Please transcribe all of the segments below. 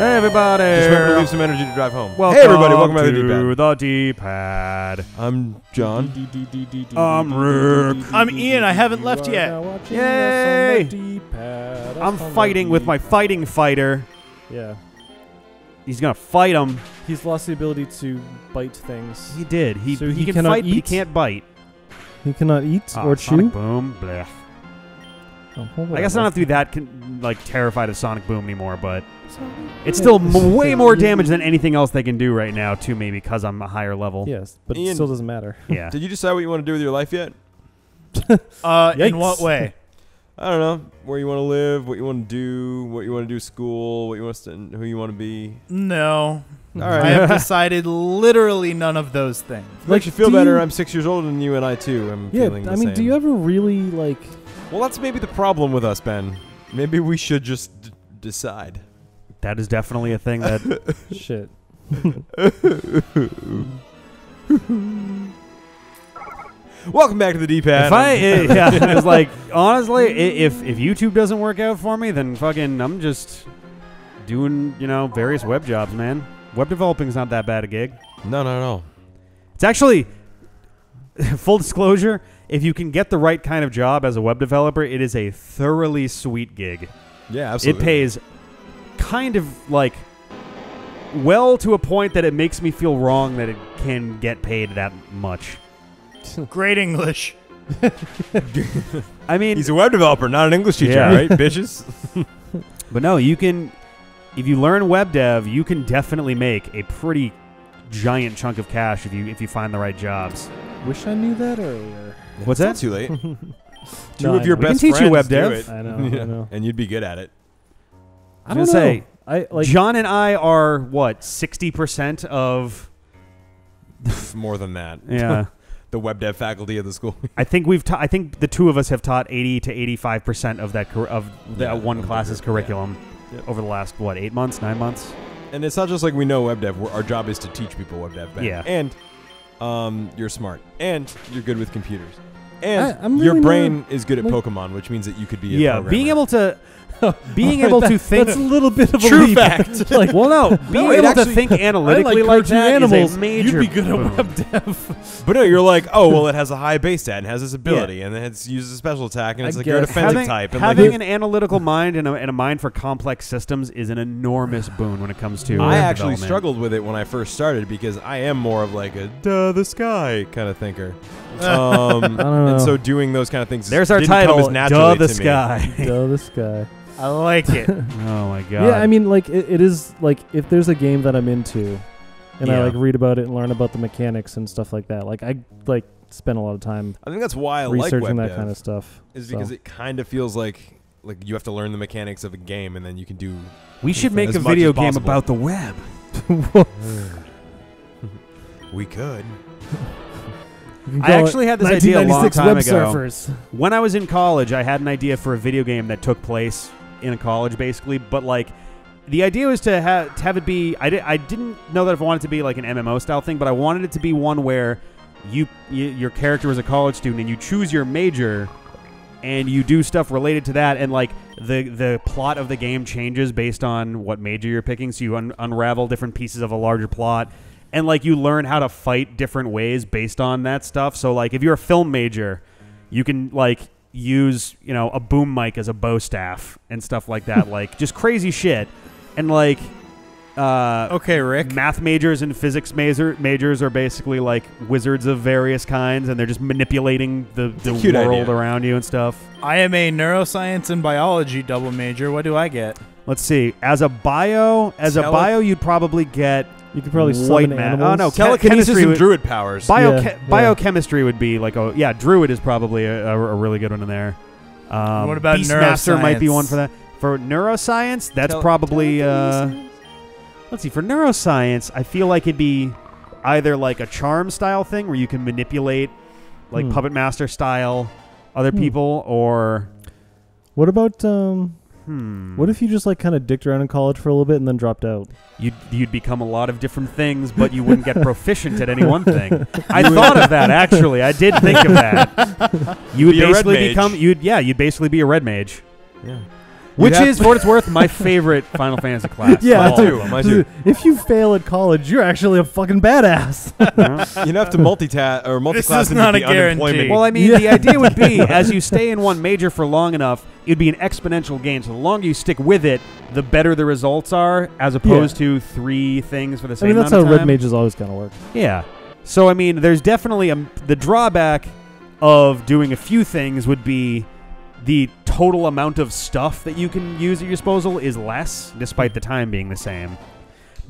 Hey everybody! Just remember to leave some energy to drive home. Welcome hey everybody, welcome back to the to D-pad. the D-pad. I'm John. I'm Rick. I'm Ian, I haven't left yet. Yay! I'm fighting with my fighting fighter. Yeah. He's gonna fight him. He's lost the ability to bite things. He did. He So he, he can cannot fight, but he eat? can't bite. He cannot eat Ah, or Sonic chew. Boom. Blech. Oh, I guess I don't have to be that con- like terrified of Sonic Boom anymore, but it's still m- way more damage than anything else they can do right now to me because I'm a higher level. Yes, but it still doesn't matter. Yeah. Did you decide what you want to do with your life yet? Uh, in what way? I don't know. Where you want to live, what you want to do, what you want to do school, what you want to, st- who you want to be. No. All I have decided literally none of those things. Makes you feel better. you- I'm six years older than you, and I too am Yeah, feeling the I mean, same. do you ever really like? Well, that's maybe the problem with us, Ben. Maybe we should just d- decide. That is definitely a thing that shit. Welcome back to the D-pad. if I i- yeah, it's like honestly, i- if if YouTube doesn't work out for me, then fucking I'm just doing you know various web jobs, man. Web developing's not that bad a gig. no, no, no. It's actually full disclosure. If you can get the right kind of job as a web developer, it is a thoroughly sweet gig. Yeah, absolutely. It pays kind of like well to a point that it makes me feel wrong that it can get paid that much. Great English. I mean, He's a web developer, not an English teacher, Yeah. right, bitches? But no, you can. If you learn web dev, you can definitely make a pretty giant chunk of cash if you if you find the right jobs. Wish I knew that earlier. What's It's that? too late. Two No, of I your know. We can best teach you friends web do dev. it. I know, I know. and you'd be good at it. I I don't was know. gonna say, I like. John and I are what sixty percent of More than that. yeah. The web dev faculty of the school. I think we've ta- I think the two of us have taught eighty to eighty five percent of that cur- of that Yeah, one class's group, curriculum Yeah. over the last what eight months nine months. and it's not just like we know web dev. We're, our job is to teach people web dev. Ben. Yeah. And um, you're smart. And you're good with computers. And I- I'm your really brain is good at like- Pokemon, which means that you could be a Yeah, being able to being able that- to think That's a little bit of a True leap. fact. like, well no being it able actually- to think analytically I like, like cartoon that is animals. a major You'd be good boon. at web dev. But no, you're like, oh well, it has a high base stat and has this ability, and then it uses a special attack, and I it's like you're a guess. defensive having, type, and having like an analytical mind and a, and a mind for complex systems is an enormous boon when it comes to. I actually struggled with it when I first started because I am more of like a duh the sky kind of thinker. Um, don't know. and so doing those kind of things There's our didn't come title. as naturally Duh the to me. sky. Duh, this guy. I like it. oh my god. Yeah, I mean, like it, it is like if there's a game that I'm into, and I Yeah. like read about it and learn about the mechanics and stuff like that. Like I like spend a lot of time I think that's why I like researching web that dev, kind of stuff. is so. because it kind of feels like like you have to learn the mechanics of a game, and then you can do. we should make as a much video game possible. about the web. we could. I actually had this idea a long time web ago. surfers. When I was in college, I had an idea for a video game that took place in a college, basically. But like, the idea was to have to have it be. I, di- I didn't know that if I wanted it to be like an MMO style thing, but I wanted it to be one where you, you your character was a college student and you choose your major, and you do stuff related to that, and like the the plot of the game changes based on what major you're picking. So you un- unravel different pieces of a larger plot. And like you learn how to fight different ways based on that stuff. So like if you're a film major, you can like use you know a boom mic as a bow staff and stuff like that like just crazy shit and like uh Okay, Rick. math majors and physics major majors are basically like wizards of various kinds and they're just manipulating the, the world idea. around you and stuff I am a neuroscience and biology double major. What do I get? Let's see as a bio as a bio you'd probably get You could probably white summon ma- animals. oh no Telekinesis chemistry and would- druid powers. Bio Yeah, yeah. biochemistry would be like a yeah. Druid is probably a, a, a really good one in there. Um, What about Beastmaster might be one for that. For neuroscience, that's Tel- probably uh, let's see. For neuroscience, I feel like it'd be either like a charm style thing where you can manipulate like Hmm. puppet master style other Hmm. people, or What about um? Hmm, What if you just like kind of dicked around in college for a little bit and then dropped out? you'd you'd become a lot of different things, but you wouldn't get proficient at any one thing. I thought of that actually. I did think of that. You would Be a red basically mage. become you'd yeah you'd basically be a red mage. Yeah. Which have is, for what it's worth, my favorite Final Fantasy class. Yeah, of all too. of them. Mine too. If you fail at college, you're actually a fucking badass. Yeah. You have to multitask or multi-class is into not the a guarantee. unemployment. Well, I mean, Yeah. the idea would be as you stay in one major for long enough, it'd be an exponential gain. So the longer you stick with it, the better the results are, as opposed to three things for the I same. mean, that's how amount of red time. mages always kind of work. Yeah. So I mean, there's definitely a, the drawback of doing a few things would be the total amount of stuff that you can use at your disposal is less, despite the time being the same.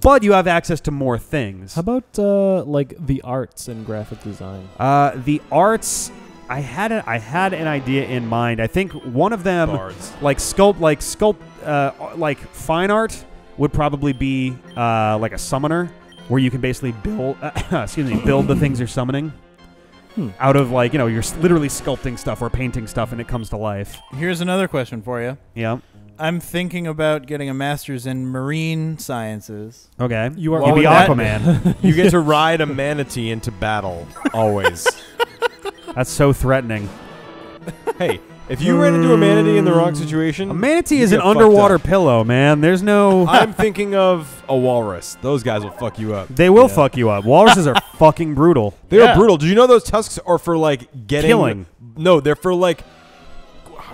But you have access to more things. How about uh, like the arts and graphic design? Uh, the arts, I had a, I had an idea in mind. I think one of them, Bards. like sculpt, like sculpt, uh, like fine art, would probably be uh, like a summoner, where you can basically build, excuse me, build the things you're summoning. Hmm. Out of like you know you're literally sculpting stuff or painting stuff and it comes to life. Here's another question for you. Yeah. I'm thinking about getting a master's in marine sciences. Okay. You are You'd be that- Aquaman. You get to ride a manatee into battle always. That's so threatening. hey, if you ran into a manatee in the wrong mm. situation, A manatee is an underwater pillow, man. There's no. I'm thinking of a walrus. Those guys will fuck you up. they will Yeah. fuck you up. Walruses are fucking brutal. They Yeah. are brutal. Did you know those tusks are for like getting Killing. No, they're for like.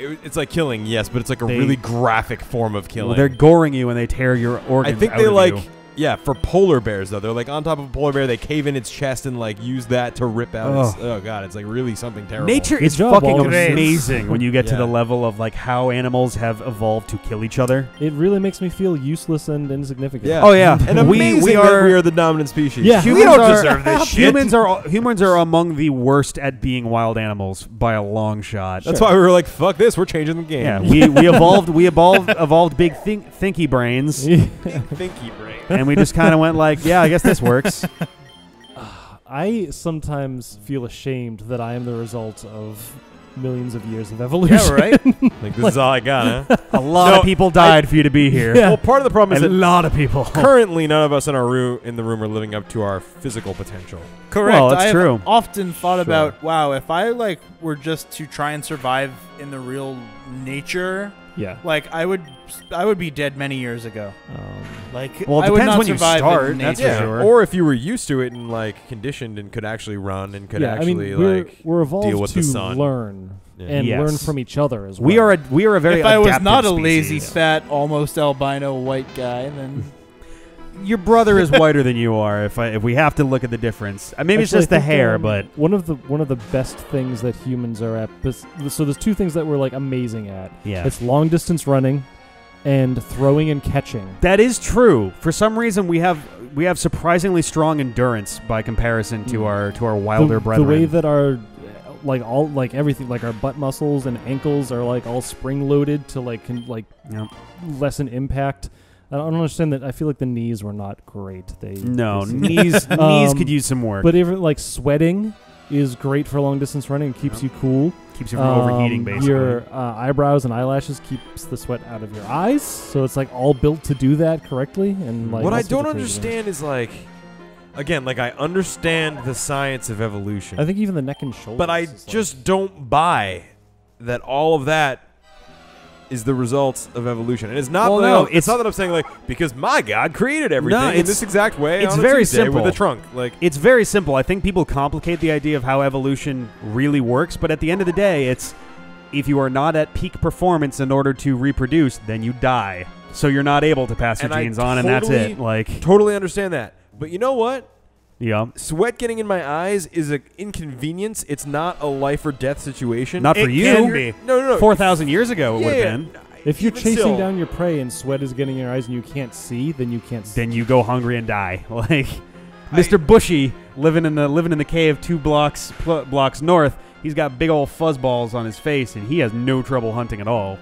It's like killing, yes, but it's like a They- really graphic form of killing. Well, they're goring you and they tear your organs. I organs. think out they of like you. Yeah for polar bears though. They're like on top of a polar bear. They cave in its chest and like use that to rip out. Its, oh god, it's like really something terrible. Nature Good is job, fucking walruses. amazing when you get to the level of like how animals have evolved to kill each other. It really makes me feel useless and insignificant. Yeah. Oh yeah, and we we are we are the dominant species. Yeah. we humans don't are- deserve this shit. Humans are humans are among the worst at being wild animals by a long shot. That's why we were like, fuck this, we're changing the game. Yeah, we, we evolved we evolved evolved big think, thinky brains, thinky brain. and we just kind of went like, yeah, I guess this works. I sometimes feel ashamed that I am the result of millions of years of evolution. Yeah, right. Like this is all I got, huh? A lot No, of people died for you to be here. Yeah. Well, part of the problem is A that lot of people. currently none of us in our room in the room are living up to our physical potential. Correct. Well, that's I have true. often thought Sure. about, wow, if I like were just to try and survive in the real nature, Yeah. like I would, I would be dead many years ago. Um, Like, Well, it I would depends not when you survive start, In that's nature. for sure. Or if you were used to it and like conditioned and could actually run and could yeah, actually I mean, we're, like we're evolved deal with to the sun. learn Yeah. and Yes. learn from each other as well. We are a we are a very if I was adaptive not a lazy, species. fat, almost albino white guy, then Your brother is whiter than you are. If I, if we have to look at the difference, uh, maybe it's just I the think, hair, um, but one of the one of the best things that humans are at. bes- So there's two things that we're like amazing at. yeah, It's long distance running, and throwing and catching. that is true. For some reason, we have we have surprisingly strong endurance by comparison to Mm. our to our wilder the, brethren. The way that our like all like everything like our butt muscles and ankles are like all spring loaded to like can like Yep. lessen impact. I don't understand that. I feel like the knees were not great. They no knees knees Um, could use some work. but even like sweating is great for long distance running. It keeps Yep. you cool. keeps you from overheating. Um, Basically, Your uh, eyebrows and eyelashes keeps the sweat out of your eyes, so it's like all built to do that correctly. And like what I don't of things. understand is like again, like I understand the science of evolution. I think even the neck and shoulders. but I is, like- just don't buy that all of that is the result of evolution. And it's not Well, that no, it's, it's- not that I'm saying like because my God created everything in this exact way. it's very simple. with a trunk. Like it's very simple. I think people complicate the idea of how evolution really works, but at the end of the day, it's if you are not at peak performance in order to reproduce, then you die. So you're not able to pass your And I genes on, and that's it. Like, totally understand that. But you know what? Yeah, Sweat getting in my eyes is an inconvenience. It's not a life or death situation. Not for It you. can be. No, no, no. four thousand years ago it yeah, would have yeah. been. If you're Even chasing still, down your prey and sweat is getting in your eyes and you can't see, then you can't. see. Then you go hungry and die. Like, I- Mr. Bushy living in the living in the cave two blocks pl- blocks north. He's got big old fuzzballs on his face, and he has no trouble hunting at all.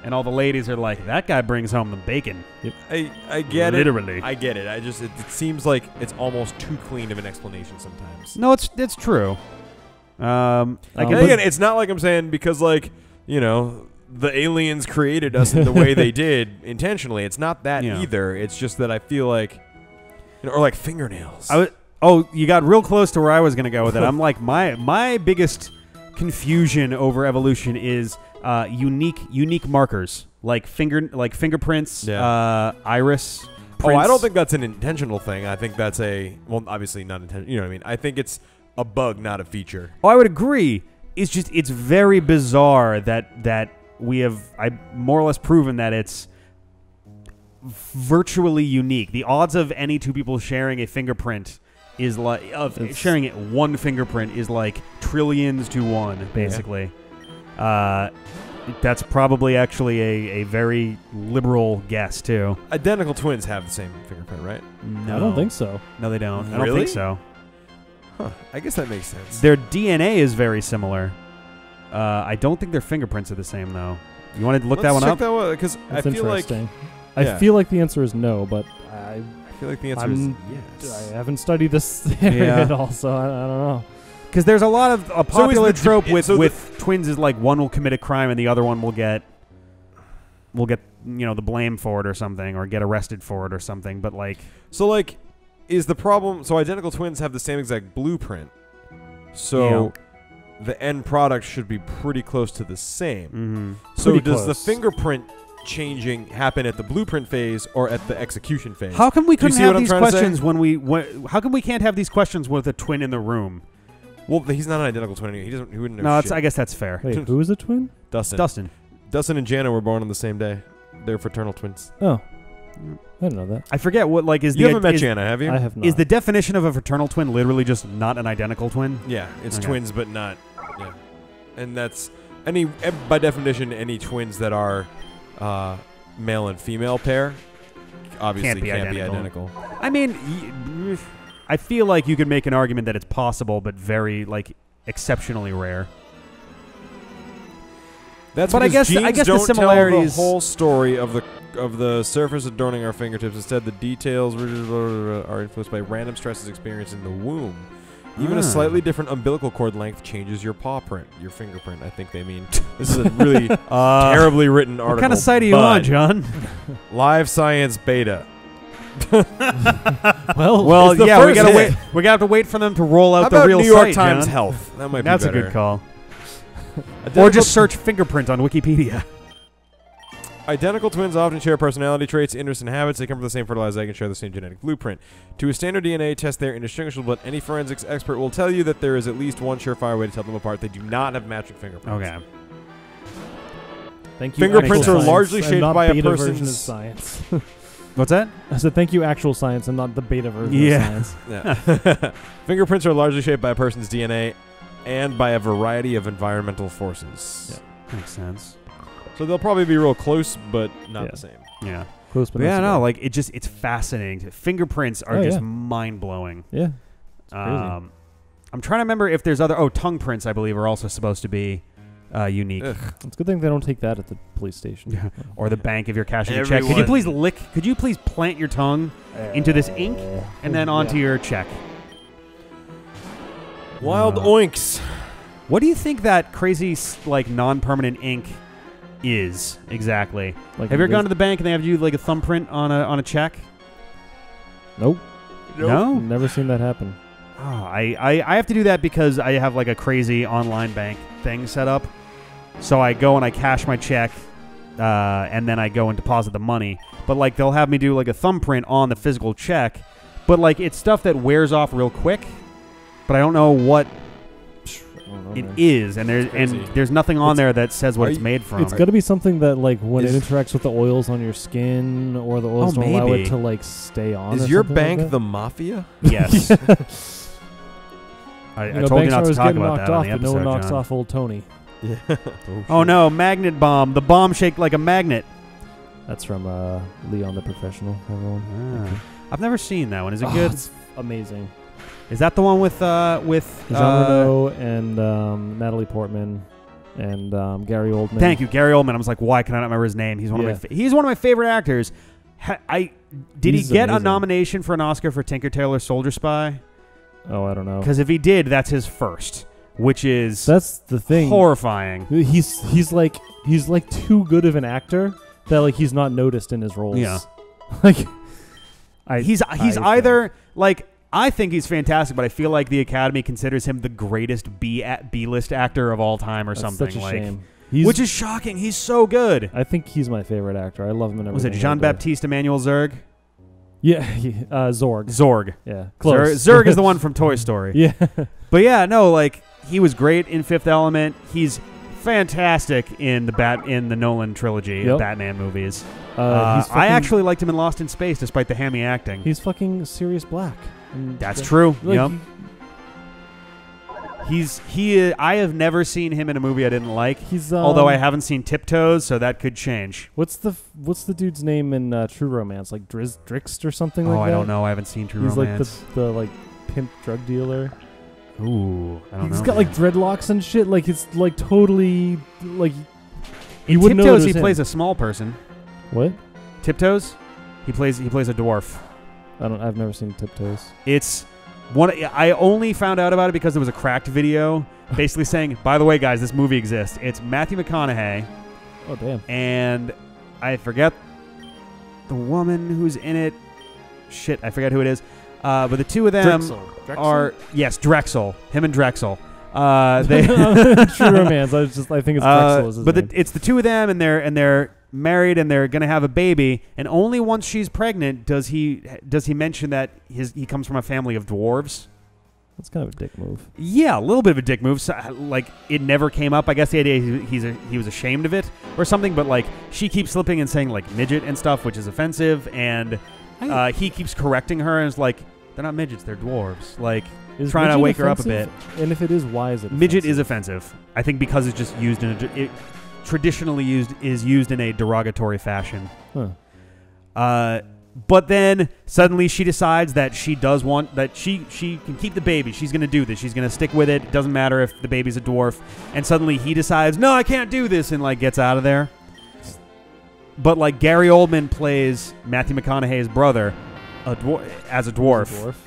Yeah. And all the ladies are like, "That guy brings home the bacon." I, I get Literally. it. Literally, I get it. I just it, it seems like it's almost too clean of an explanation sometimes. No, it's it's true. Um, I Um, again, it's not like I'm saying because like you know the aliens created us in the way they did intentionally. It's not that Yeah. either. It's just that I feel like, you know, or like fingernails. I w- oh, you got real close to where I was going to go with it. I'm like my my biggest confusion over evolution is uh, unique unique markers. like finger like fingerprints, Yeah. uh, iris. Oh, I don't think that's an intentional thing. I think that's a well, obviously not intentional. You know what I mean? I think it's a bug, not a feature. Oh, I would agree. It's just it's very bizarre that that we have I more or less proven that it's virtually unique. The odds of any two people sharing a fingerprint is like of It's- sharing it one fingerprint is like trillions to one, basically. Uh, that's probably actually a, a very liberal guess too. Identical twins have the same fingerprint, right? No, I don't think so. No, they don't. I don't Really? think so. Huh. I guess that makes sense. Their DNA is very similar. Uh, I don't think their fingerprints are the same though. You want to look that Let's one check up? that one because I That's feel like interesting. Yeah. I feel like the answer is no, but I I feel like the answer I'm- is yes. I haven't studied this area Yeah. at all, so I, I don't know. Because there's a lot of a popular the- trope with so with twins is like one will commit a crime and the other one will get will get you know the blame for it or something or get arrested for it or something. But like So like, is the problem? So identical twins have the same exact blueprint. So the end product should be pretty close to the same. mhm. So Pretty does the fingerprint changing happen at the blueprint phase or at the execution phase? how come we couldn't have these trying to say? questions when we wh- how come we can't have these questions with a twin in the room? Well, he's not an identical twin. He doesn't. He wouldn't know. No, that's, shit. I guess that's fair. Wait, who is a twin? Dustin. Dustin, Dustin and Jana were born on the same day. They're fraternal twins. Oh, I do not know that. I forget what like is you the haven't met is, Jana, have you? I have not. is the definition of a fraternal twin literally just not an identical twin? yeah, it's Okay. twins, but not. Yeah, and that's any eh, by definition any twins that are uh, male and female pair obviously Can't be can't identical. be identical. I mean, y- I feel like you could make an argument that it's possible, but very like exceptionally rare. That's But I guess- I guess the similarities- tell the whole story of the of the surface adorning our fingertips. Instead, the details are influenced by random stresses experienced in the womb. Even Ah. a slightly different umbilical cord length changes your paw print, your fingerprint. I think they mean. This is a really Uh, terribly written article. what kind of site are you on, John? Live Science Beta. well, Well, yeah, we gotta hit. wait. We gotta have to wait for them to roll out How the real New York site, Times John. Health? That might That's be a good call. Or just search fingerprint on Wikipedia. identical twins often share personality traits, interests, and habits. They come from the same fertilized egg and share the same genetic blueprint. To a standard DNA test, they're indistinguishable, but any forensics expert will tell you that there is at least one surefire way to tell them apart. They do not have matching fingerprints. Okay. thank you. fingerprints are largely shaped by a person's- science. What's that? I said thank you, actual science, and not the beta version Yeah. of science. Yeah. Fingerprints are largely shaped by a person's DNA and by a variety of environmental forces. Makes sense. So they'll probably be real close, but not Yeah. the same. Yeah. Close, but But yeah, so no, bad. like it just it's fascinating. Fingerprints are Oh, just yeah. mind blowing. yeah. crazy. Um, I'm trying to remember if there's other. Oh, tongue prints, I believe, are also supposed to be uh, unique. Ugh. It's a good thing they don't take that at the police station. Yeah. Or the bank if you're cashing a check. Could you Everyone- please lick? Could you please plant your tongue into this ink and then onto Yeah. your check? Wild Uh, oinks. What do you think that crazy s- like non-permanent ink is exactly? Like, Have you ever gone to the bank and they have you like a thumbprint on a on a check? Nope. No. Never seen that happen. Oh, I, I I have to do that because I have like a crazy online bank thing set up. So I go and I cash my check, uh, and then I go and deposit the money. But like they'll have me do like a thumbprint on the physical check, but like it's stuff that wears off real quick. But I don't know what I don't know, it man. is, and there's and there's nothing on It's- there that says what Are it's you- made from. It's got to be something that, like, when Is- it interacts with the oils on your skin, or the oils Oh, don't allow maybe. it to like stay on. Is or your something bank like the mafia? yes. I, I you know, told you banks not are to always talk getting about knocked that on off, the but no one knocks John. off old Tony. Yeah. Oh no, magnet bomb! The bomb shaped like a magnet. That's from uh, Leon the Professional. Everyone. Ah. I've never seen that one. Is it Oh, good? It's amazing. Is that the one with uh with Jean uh, Reno and um, Natalie Portman and um, Gary Oldman. Thank you, Gary Oldman. I was like, why can I not remember his name? He's one Yeah. of my fa- he's one of my favorite actors. Ha- I did He's he get a nomination for an Oscar for Tinker Tailor Soldier Spy? Oh, I don't know. Because if he did, that's his first, which is That's the thing. horrifying. He's he's like he's like too good of an actor that like he's not noticed in his roles. Yeah. like I he's he's I either like I think he's fantastic, but I feel like the Academy considers him the greatest B at B list actor of all time or that's something. Such a like shame. He's, which is shocking. He's so good. I think he's my favorite actor. I love him in Was it Jean Baptiste Emmanuel Zerg? Yeah, he- uh, Zorg. Zorg. Yeah, Zerg, close. Zurg is the one from Toy Story. yeah, But yeah, no, like he was great in Fifth Element. He's fantastic in the Bat in the Nolan trilogy Yep. of Batman movies. uh, Uh, I actually liked him in Lost in Space, despite the hammy acting. he's fucking Sirius Black. That's true. Like, yep. He's he. I have never seen him in a movie I didn't like. He's um, although I haven't seen Tiptoes, so that could change. What's the what's the dude's name in uh, True Romance? Like Driz Drixt or something oh, like that. I don't know. I haven't seen True He's Romance. He's like the the like pimp drug dealer. Ooh, I don't He's know. got like dreadlocks and shit. Like it's like totally like in wouldn't know Tiptoes. it He him. plays a small person. what? Tiptoes. He plays. He plays a dwarf. I don't. I've never seen Tiptoes. It's one. I only found out about it because there was a cracked video, basically saying, "By the way, guys, this movie exists." It's Matthew McConaughey Oh damn. and I forget the woman who's in it. Shit, I forget who it is. Uh, but the two of them are yes, Drexl. Him and Drexl. Uh, they True Romance. I was just. I think it's Uh, Drexl. is his but the, it's the two of them, and they're and they're married, and they're gonna have a baby. And only once she's pregnant does he does he mention that his he comes from a family of dwarves. That's kind of a dick move. Yeah, a little bit of a dick move. So, like it never came up. I guess the idea he, he's a, he was ashamed of it or something. But like she keeps slipping and saying like midget and stuff, which is offensive. And uh, he keeps correcting her and is like, "They're not midgets, they're dwarves." Like Is trying to wake her up a bit. And if it is, why is it? midget offensive? is offensive. I think because it's just used in a it, traditionally used is used in a derogatory fashion. Huh. Uh, but then suddenly she decides that she does want that she she can keep the baby. She's gonna do this. She's gonna stick with it. It doesn't matter if the baby's a dwarf. And suddenly he decides, no, I can't do this, and like gets out of there. But like Gary Oldman plays Matthew McConaughey's brother, a dwar- as a dwarf. Dwarf.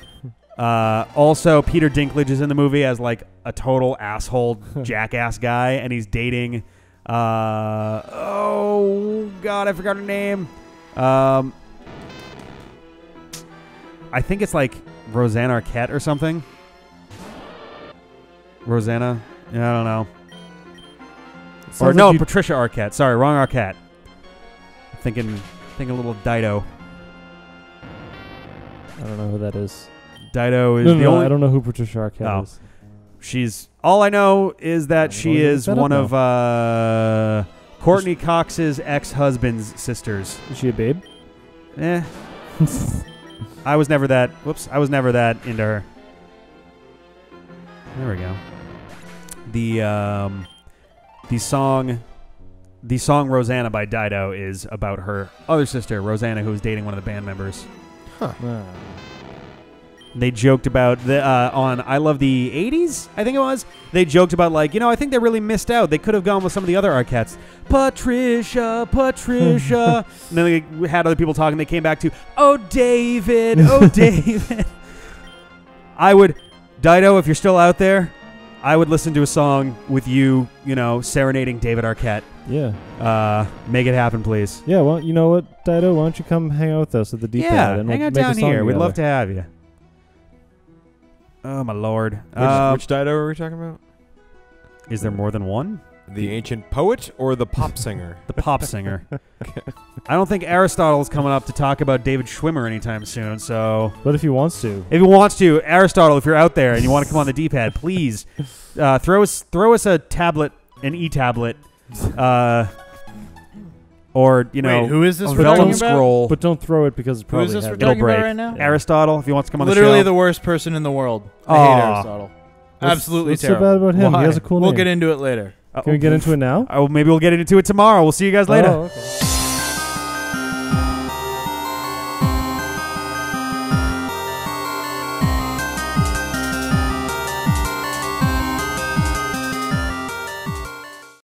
Uh, also, Peter Dinklage is in the movie as like a total asshole jackass guy, and he's dating. Uh, oh God, I forgot her name. Um, I think it's like Rosanna Arquette or something. Rosanna, yeah, I don't know. Or no, like Patricia Arquette. Sorry, wrong Arquette. Thinking, thinking a little Dido. I don't know who that is. Dido is No, the no, only. I don't know who Patricia Arquette Oh. is. She's all I know is that I'm she going to look is that one of uh, Courteney Cox's ex-husband's sisters. Is she a babe? Eh, I was never that. Whoops, I was never that into her. There we go. The um, the song, the song Rosanna by Dido is about her other sister Rosanna, who was dating one of the band members. Ah. They joked about the uh, on I Love the '80s, I think it was. They joked about like, you know, I think they really missed out. They could have gone with some of the other Arquettes. Patricia, Patricia, and then they had other people talking. They came back to, oh David, oh David. I would, Dido, if you're still out there, I would listen to a song with you, you know, serenading David Arquette. Yeah. Uh, make it happen, please. Yeah. Well, you know what, Dido? Why don't you come hang out with us at the deep yeah, end and hang we'll out make a down song here. We'd love to have you. Oh my lord! Which, Uh, which Dido are we talking about? is there more than one? The ancient poet or the pop singer? The pop singer. I don't think Aristotle's coming up to talk about David Schwimmer anytime soon. So But if he wants to, if he wants to, Aristotle, if you're out there and you want to come on the D-pad, please uh, throw us throw us a tablet, an e-tablet, uh, or you know, Wait, who is this a we're vellum talking about? scroll. but don't throw it because it's Who probably is this we're heavy. It'll talking about break. right now? Aristotle, if he wants to come on the screen, Literally the the show. worst person in the world. I hate Aw. Aristotle. What's- Absolutely what's so terrible. bad about him? He Why? has a cool We'll name. get into it later. Uh, Can we get into it now? Oh, maybe we'll get into it tomorrow. We'll see you guys later. Oh, okay.